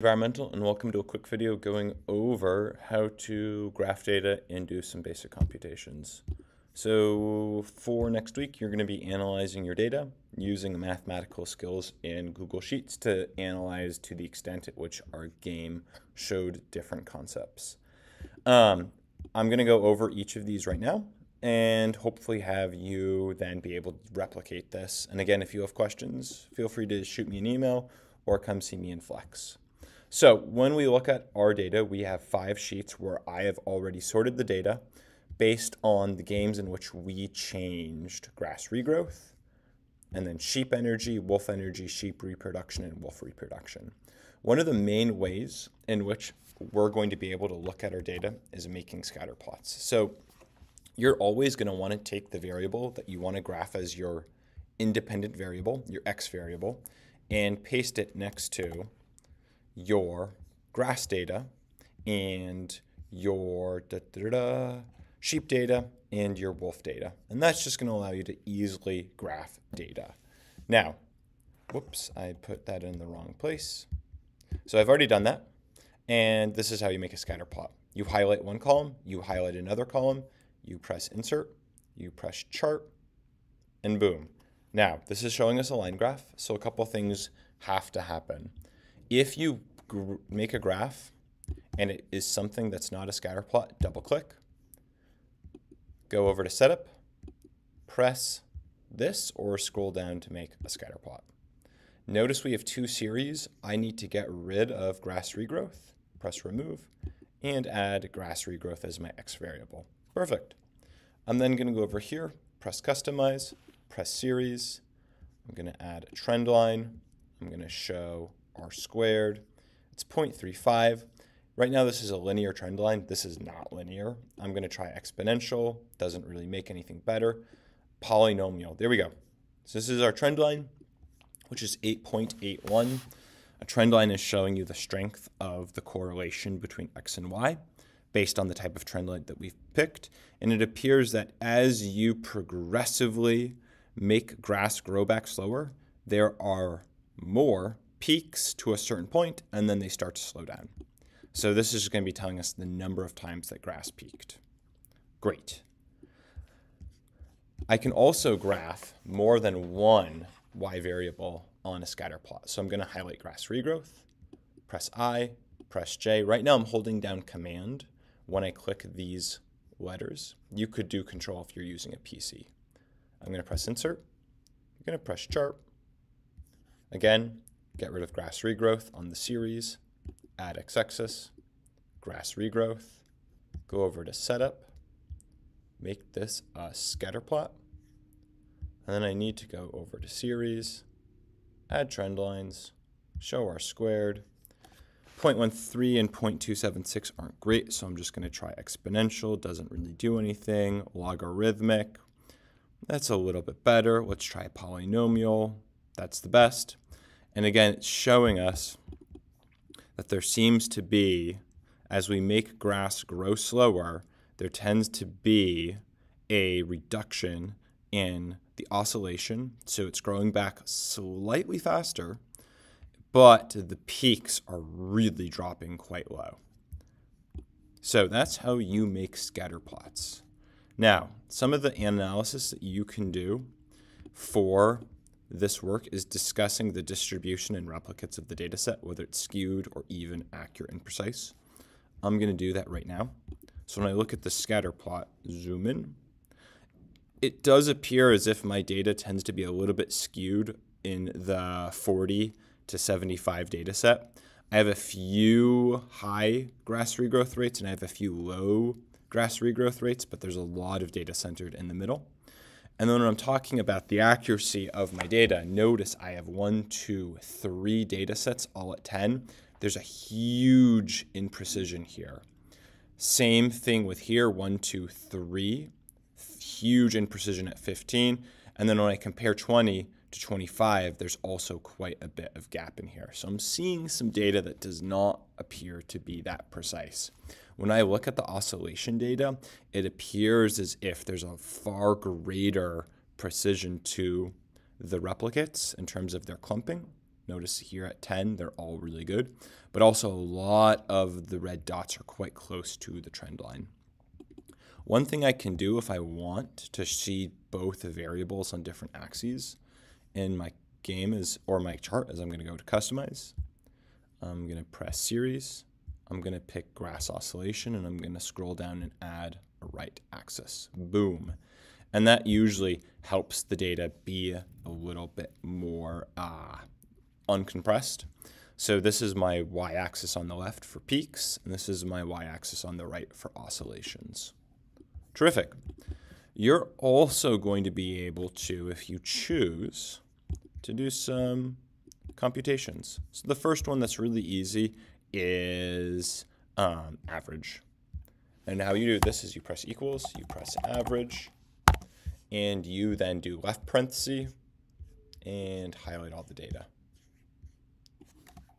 environmental and welcome to a quick video going over how to graph data and do some basic computations. So for next week you're going to be analyzing your data using mathematical skills in Google Sheets to analyze to the extent at which our game showed different concepts. Um, I'm going to go over each of these right now and hopefully have you then be able to replicate this. And again, if you have questions, feel free to shoot me an email or come see me in Flex. So when we look at our data, we have five sheets where I have already sorted the data based on the games in which we changed grass regrowth, and then sheep energy, wolf energy, sheep reproduction, and wolf reproduction. One of the main ways in which we're going to be able to look at our data is making scatter plots. So you're always going to want to take the variable that you want to graph as your independent variable, your x variable, and paste it next to your grass data and your da, da, da, sheep data and your wolf data. And that's just going to allow you to easily graph data. Now, whoops, I put that in the wrong place. So I've already done that. And this is how you make a scatter plot. You highlight one column, you highlight another column, you press insert, you press chart, and boom. Now, this is showing us a line graph, so a couple things have to happen. If you make a graph and it is something that's not a scatter plot, double click, go over to setup, press this or scroll down to make a scatter plot. Notice we have two series. I need to get rid of grass regrowth, press remove, and add grass regrowth as my x variable. Perfect. I'm then going to go over here, press customize, press series. I'm going to add a trend line. I'm going to show r squared. It's 0.35. Right now, this is a linear trend line. This is not linear. I'm going to try exponential. Doesn't really make anything better. Polynomial. There we go. So this is our trend line, which is 8.81. A trend line is showing you the strength of the correlation between x and y based on the type of trend line that we've picked. And it appears that as you progressively make grass grow back slower, there are more peaks to a certain point and then they start to slow down. So this is going to be telling us the number of times that grass peaked. Great. I can also graph more than one y variable on a scatter plot. So I'm going to highlight grass regrowth, press I, press J. Right now I'm holding down command when I click these letters. You could do control if you're using a PC. I'm going to press insert. I'm going to press chart. Again, get rid of grass regrowth on the series, add x-axis, grass regrowth, go over to setup, make this a scatter plot, and then I need to go over to series, add trend lines, show r squared. 0.13 and 0.276 aren't great, so I'm just going to try exponential. Doesn't really do anything. Logarithmic, that's a little bit better. Let's try polynomial. That's the best. And again, it's showing us that there seems to be, as we make grass grow slower, there tends to be a reduction in the oscillation. So it's growing back slightly faster, but the peaks are really dropping quite low. So that's how you make scatter plots. Now, some of the analysis that you can do for this work is discussing the distribution and replicates of the dataset, whether it's skewed or even accurate and precise. I'm going to do that right now. So when I look at the scatter plot, zoom in, it does appear as if my data tends to be a little bit skewed in the 40 to 75 data set. I have a few high grass regrowth rates and I have a few low grass regrowth rates, but there's a lot of data centered in the middle. And then when I'm talking about the accuracy of my data, notice I have one, two, three data sets all at 10. There's a huge imprecision here. Same thing with here, one, two, three. Huge imprecision at 15. And then when I compare 20 to 25, there's also quite a bit of gap in here. So I'm seeing some data that does not appear to be that precise. When I look at the oscillation data, it appears as if there's a far greater precision to the replicates in terms of their clumping. Notice here at 10, they're all really good, but also a lot of the red dots are quite close to the trend line. One thing I can do if I want to see both variables on different axes in my game is, or my chart is I'm going to go to customize. I'm going to press series. I'm going to pick grass oscillation and I'm going to scroll down and add a right axis. Boom. And that usually helps the data be a little bit more uh, uncompressed. So this is my y-axis on the left for peaks, and this is my y-axis on the right for oscillations. Terrific. You're also going to be able to, if you choose, to do some computations. So the first one that's really easy is um, average. And how you do this is you press equals, you press average, and you then do left parenthesis and highlight all the data.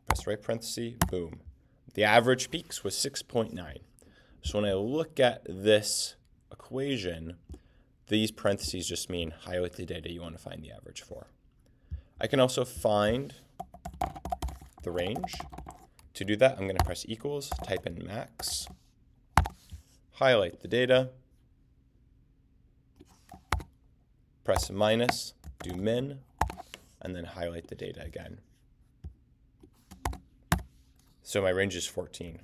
Press right parenthesis, boom. The average peaks was 6.9. So when I look at this equation, these parentheses just mean highlight the data you want to find the average for. I can also find the range. To do that, I'm going to press equals, type in max, highlight the data, press minus, do min, and then highlight the data again. So my range is 14.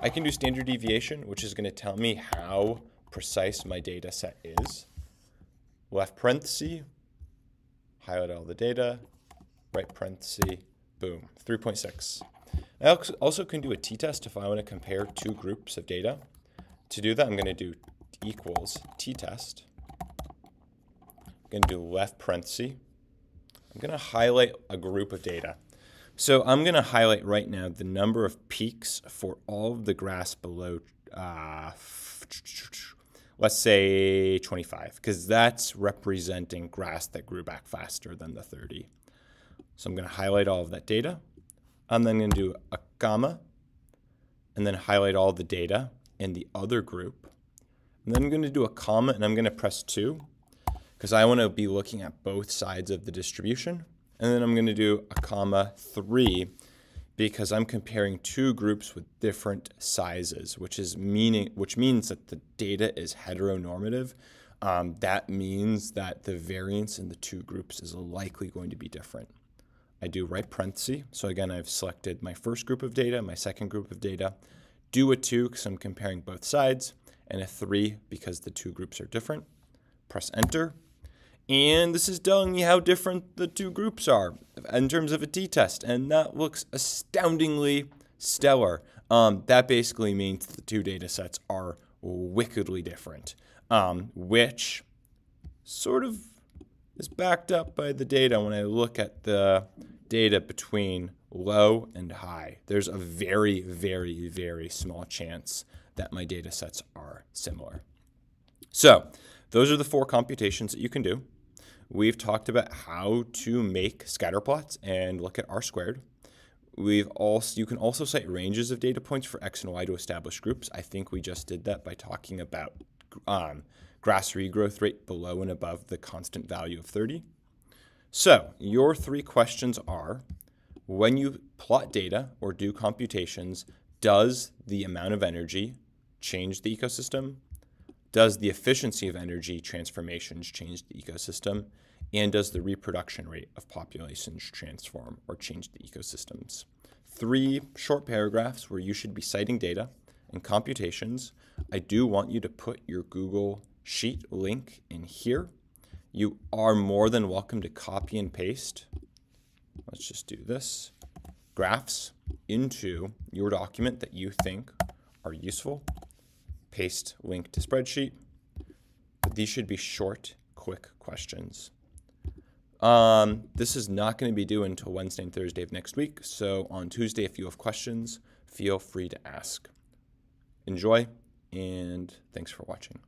I can do standard deviation, which is going to tell me how precise my data set is. Left parenthesis, highlight all the data, right parenthesis, boom, 3.6. I also can do a t-test if I want to compare two groups of data. To do that, I'm going to do equals t-test. I'm going to do left parenthesis. I'm going to highlight a group of data. So I'm going to highlight right now the number of peaks for all of the grass below, uh, let's say 25, because that's representing grass that grew back faster than the 30. So I'm going to highlight all of that data. I'm then going to do a comma and then highlight all the data in the other group. And then I'm going to do a comma and I'm going to press 2 because I want to be looking at both sides of the distribution. And then I'm going to do a comma 3 because I'm comparing two groups with different sizes, which is meaning which means that the data is heteronormative. Um, that means that the variance in the two groups is likely going to be different. I do right parenthesis. So again, I've selected my first group of data, my second group of data. Do a 2 because I'm comparing both sides, and a 3 because the two groups are different. Press enter. And this is telling me how different the two groups are in terms of a t-test. And that looks astoundingly stellar. Um, that basically means the two data sets are wickedly different, um, which sort of is backed up by the data when I look at the data between low and high, there's a very, very, very small chance that my data sets are similar. So those are the four computations that you can do. We've talked about how to make scatter plots and look at R squared. We've also you can also cite ranges of data points for X and Y to establish groups. I think we just did that by talking about um, grass regrowth rate below and above the constant value of 30. So your three questions are, when you plot data or do computations, does the amount of energy change the ecosystem? Does the efficiency of energy transformations change the ecosystem? And does the reproduction rate of populations transform or change the ecosystems? Three short paragraphs where you should be citing data and computations. I do want you to put your Google Sheet link in here you are more than welcome to copy and paste. Let's just do this. Graphs into your document that you think are useful. Paste link to spreadsheet. But these should be short, quick questions. Um, this is not going to be due until Wednesday and Thursday of next week. So on Tuesday, if you have questions, feel free to ask. Enjoy, and thanks for watching.